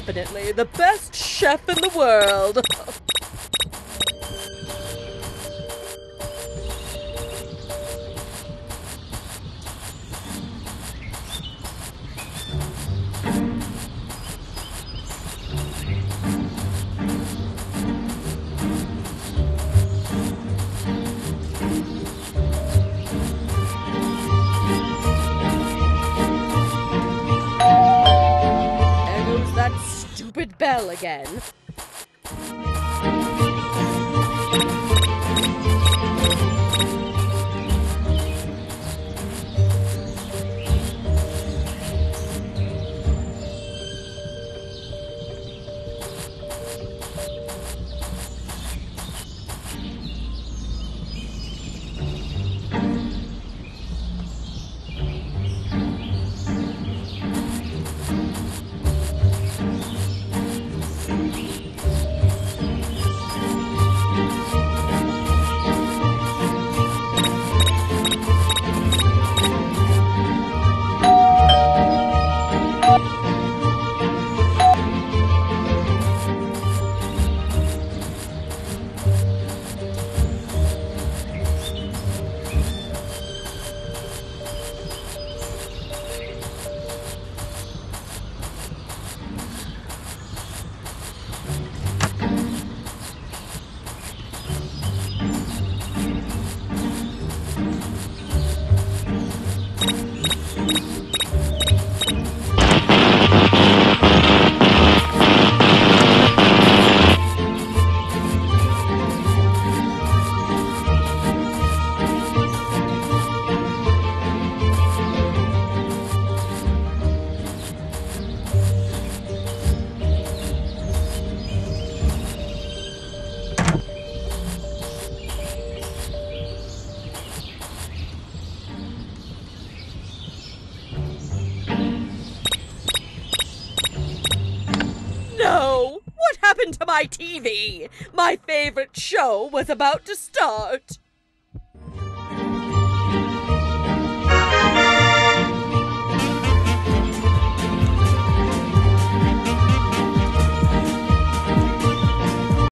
Definitely the best chef in the world. again. My TV? My favorite show was about to start.